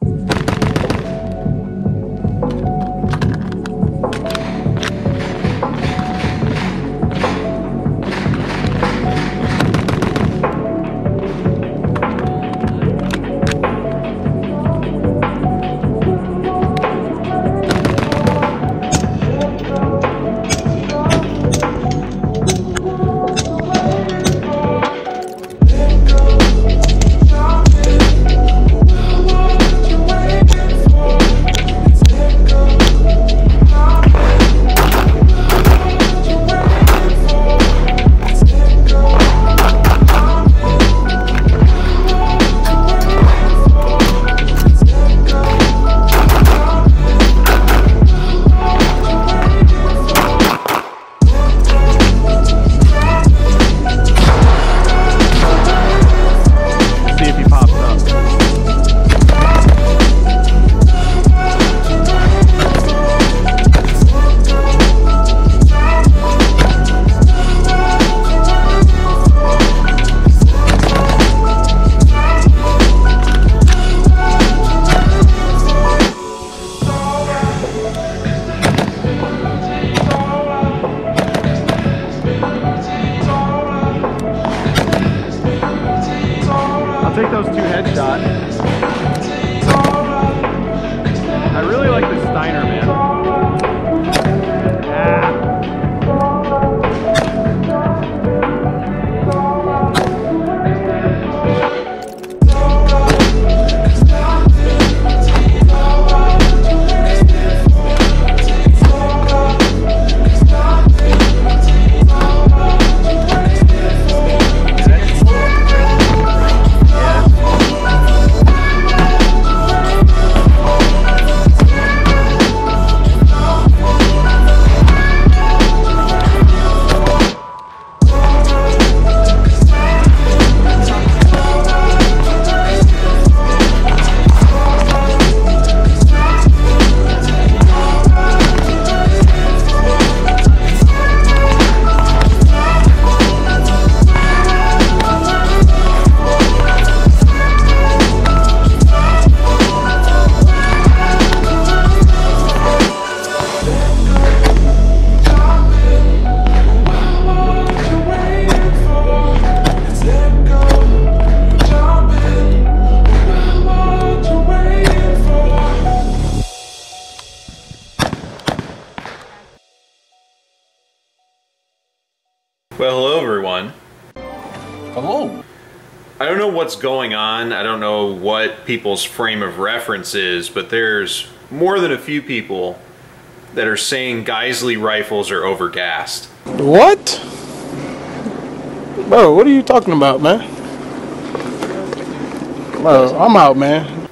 See Well, hello everyone. Hello. I don't know what's going on. I don't know what people's frame of reference is, but there's more than a few people that are saying Geissele rifles are overgassed. What? Bro, what are you talking about, man? Bro, I'm out, man.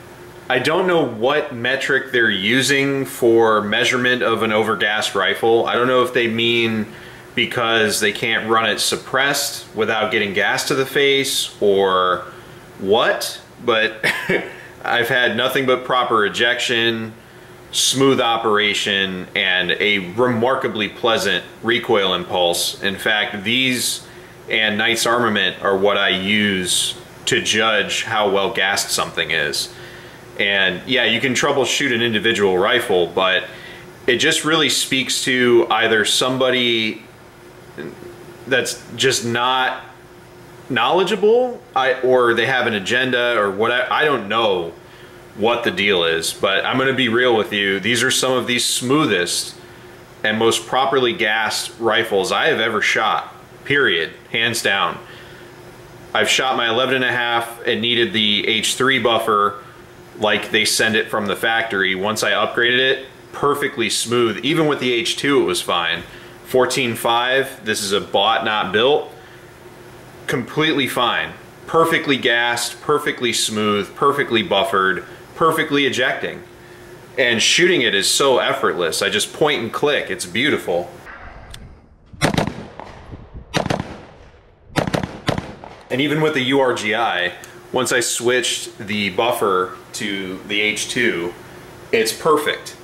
I don't know what metric they're using for measurement of an overgassed rifle. I don't know if they mean because they can't run it suppressed without getting gas to the face or what, but I've had nothing but proper ejection, smooth operation, and a remarkably pleasant recoil impulse. In fact, these and Knight's Armament are what I use to judge how well gassed something is. And yeah, you can troubleshoot an individual rifle, but it just really speaks to either somebody that's just not knowledgeable I, or they have an agenda or what I, I don't know what the deal is but i'm going to be real with you. These are some of the smoothest and most properly gassed rifles i have ever shot period hands down. I've shot my 11 and a half it needed the h3 buffer like they send it from the factory. Once i upgraded it perfectly smooth. Even with the h2 it was fine 14.5 this is a bought not built completely fine. Perfectly gassed, perfectly smooth, perfectly buffered, perfectly ejecting. And shooting it is so effortless. I just point and click. It's beautiful. And even with the URGI, once I switched the buffer to the H2, it's perfect.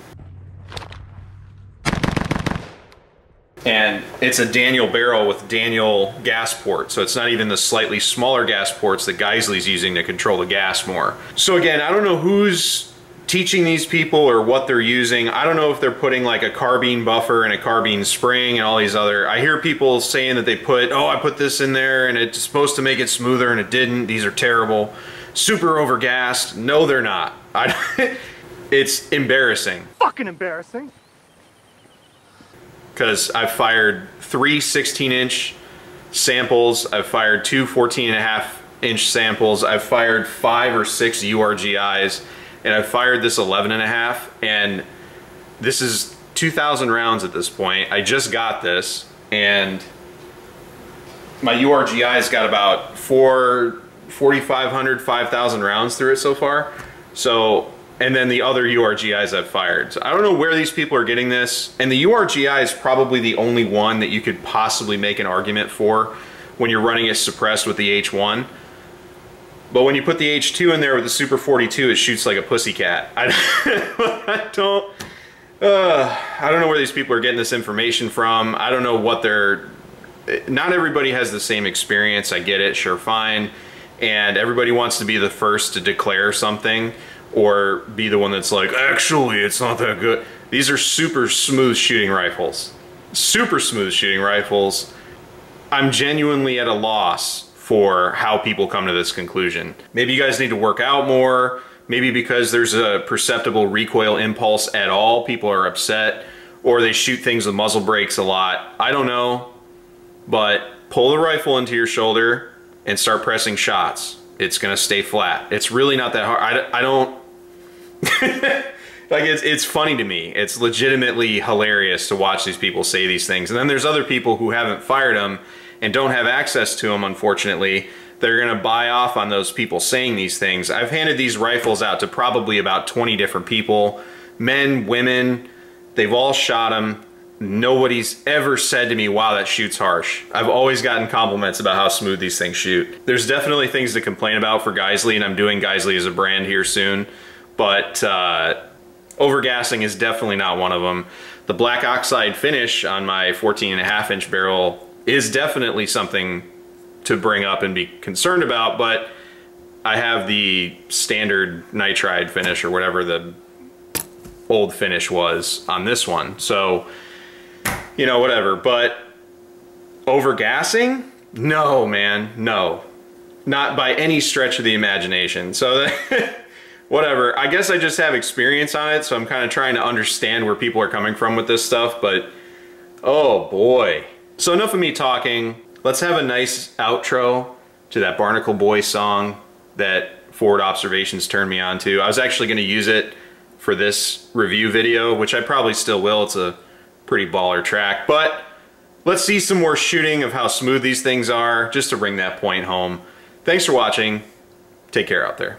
And it's a Daniel barrel with Daniel gas port, so it's not even the slightly smaller gas ports that Geissele's using to control the gas more. So again, I don't know who's teaching these people or what they're using. I don't know if they're putting like a carbine buffer and a carbine spring and all these other. I hear people saying that they put, oh, I put this in there and it's supposed to make it smoother and it didn't. These are terrible. Super overgassed. No, they're not. I, it's embarrassing Fucking embarrassing. Because I've fired three 16 inch samples. I've fired two 14 and a half inch samples. I've fired five or six URGIs and I've fired this 11 and a half and this is 2000 rounds at this point. I just got this and my URGI's got about four, 4,500, 5,000 rounds through it so far. So, and then the other URGIs I've fired. So I don't know where these people are getting this. And the URGI is probably the only one that you could possibly make an argument for when you're running it suppressed with the H1. But when you put the H2 in there with the Super 42, it shoots like a pussycat. I, I don't, uh, I don't know where these people are getting this information from. I don't know what they're, not everybody has the same experience. I get it, sure, fine. And everybody wants to be the first to declare something or be the one that's like, actually, it's not that good. These are super smooth shooting rifles. Super smooth shooting rifles. I'm genuinely at a loss for how people come to this conclusion. Maybe you guys need to work out more. Maybe because there's a perceptible recoil impulse at all, people are upset. Or they shoot things with muzzle brakes a lot. I don't know. But pull the rifle into your shoulder and start pressing shots. It's gonna stay flat. It's really not that hard. I, I don't, like it's, it's funny to me. It's legitimately hilarious to watch these people say these things. And then there's other people who haven't fired them and don't have access to them, unfortunately. They're gonna buy off on those people saying these things. I've handed these rifles out to probably about 20 different people, men, women, they've all shot them. Nobody's ever said to me, wow, that shoots harsh. I've always gotten compliments about how smooth these things shoot. There's definitely things to complain about for Geissele, and I'm doing Geissele as a brand here soon, but uh, overgassing is definitely not one of them. The black oxide finish on my 14 and a half inch barrel is definitely something to bring up and be concerned about, but I have the standard nitride finish or whatever the old finish was on this one. So you know, whatever. But overgassing? No, man, no. Not by any stretch of the imagination. So whatever. I guess I just have experience on it, so I'm kind of trying to understand where people are coming from with this stuff, but oh boy. So enough of me talking. Let's have a nice outro to that Barnacle Boy song that Forward Observations turned me on to. I was actually going to use it for this review video, which I probably still will. It's a pretty baller track. But let's see some more shooting of how smooth these things are, just to bring that point home. Thanks for watching. Take care out there.